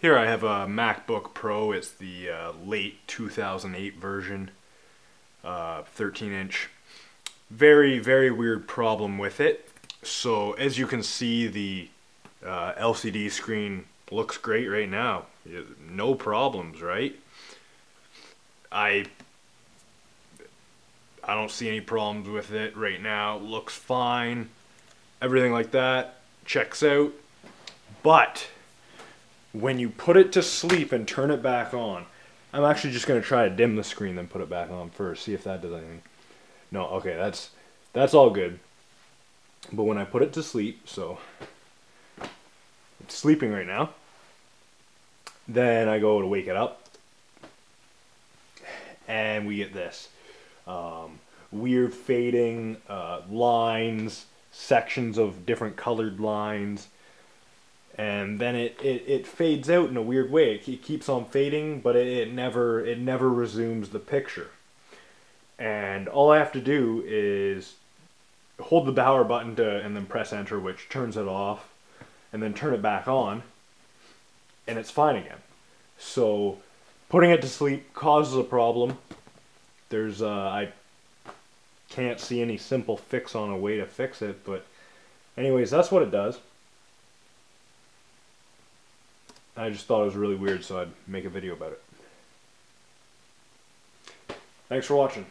Here I have a MacBook Pro. It's the uh, late 2008 version, uh, 13 inch. Very, very weird problem with it. So as you can see, the uh, LCD screen looks great right now. No problems, right? I I don't see any problems with it right now. Looks fine. Everything like that checks out. But when you put it to sleep and turn it back on, I'm actually just going to try to dim the screen then put it back on first, see if that does anything. No, okay, that's that's all good. But when I put it to sleep, so it's sleeping right now, then I go to wake it up, and we get this um, weird fading uh, lines, sections of different colored lines and then it, it, it fades out in a weird way. It, it keeps on fading, but it, it never it never resumes the picture. And all I have to do is hold the power button to and then press enter, which turns it off, and then turn it back on, and it's fine again. So putting it to sleep causes a problem. There's uh, I can't see any simple fix on a way to fix it, but anyways, that's what it does. I just thought it was really weird, so I'd make a video about it. Thanks for watching.